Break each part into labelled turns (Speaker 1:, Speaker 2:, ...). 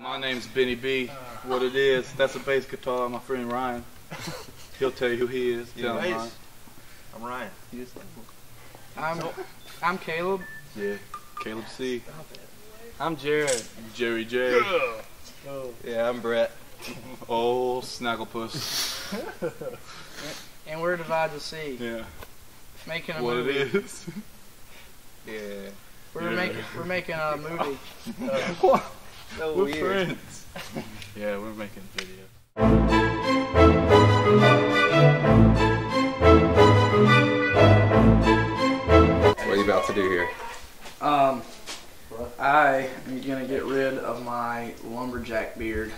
Speaker 1: My name's Benny B. What it is, that's a bass guitar, my friend Ryan. He'll tell you who he is. Tell him, Ryan.
Speaker 2: I'm Ryan.
Speaker 3: I'm I'm Caleb.
Speaker 1: Yeah. Caleb C.
Speaker 3: I'm Jared.
Speaker 1: Jerry J.
Speaker 2: Yeah, I'm Brett.
Speaker 1: Oh, Snagglepuss.
Speaker 3: And we're Divide the Sea.
Speaker 1: Yeah.
Speaker 3: Making a
Speaker 1: What
Speaker 3: movie.
Speaker 1: it is.
Speaker 2: Yeah.
Speaker 3: We're
Speaker 1: Yeah.
Speaker 3: making we're making a movie.
Speaker 1: what?
Speaker 2: So
Speaker 1: We're
Speaker 2: weird.
Speaker 1: friends. yeah, we're making videos.
Speaker 2: What are you about to do here?
Speaker 3: Um, I am gonna get rid of my lumberjack beard.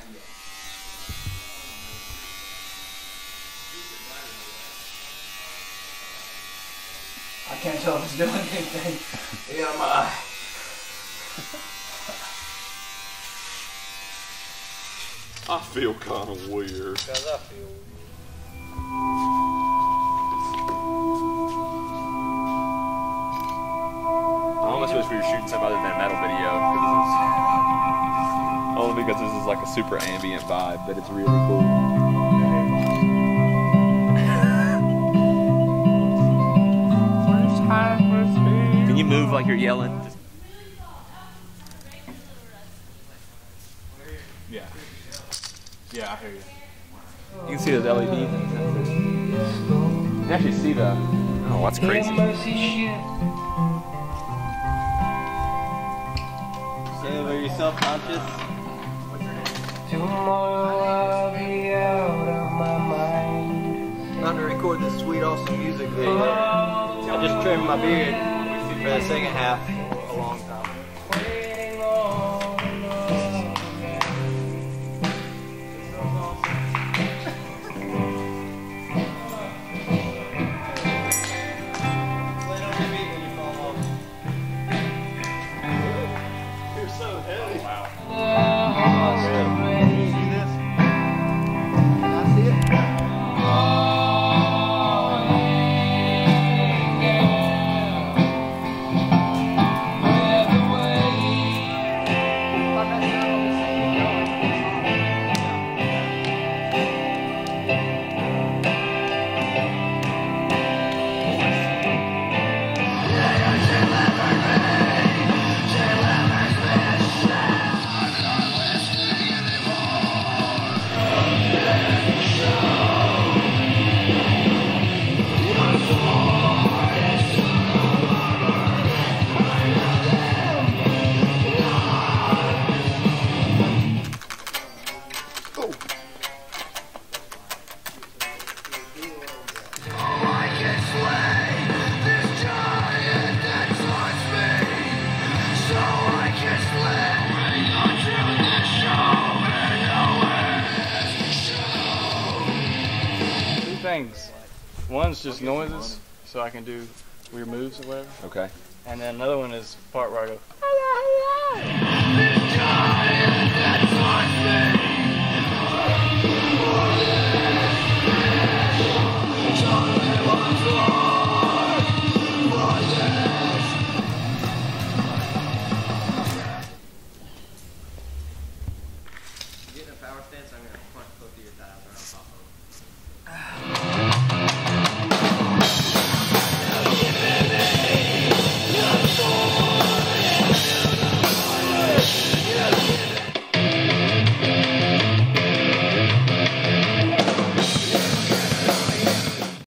Speaker 3: I can't tell if it's doing anything. Yeah, my eye.
Speaker 1: I feel kind of weird.
Speaker 2: Because I feel
Speaker 4: I almost wish we were shooting something other than a metal video. 'cause this is- Only because this is like a super ambient vibe, but it's really cool. Can you move like you're yelling? Just-
Speaker 1: Yeah. Yeah, I hear you.
Speaker 4: You can see those LED things. You can actually see the. Oh, that's crazy.
Speaker 2: So, are you self-conscious?
Speaker 5: Tomorrow I'll be out of my mind.
Speaker 2: About to record this sweet, awesome music video. I just trimmed my beard for the second half a long time.
Speaker 3: Things. One's just noises, so I can do weird moves or whatever.
Speaker 4: Okay.
Speaker 3: And then another one is part where I go.
Speaker 2: Power stance, I'm gonna punch both of your thighs right on top of